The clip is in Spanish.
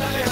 Darle